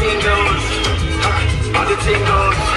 the thing goes. How the thing goes.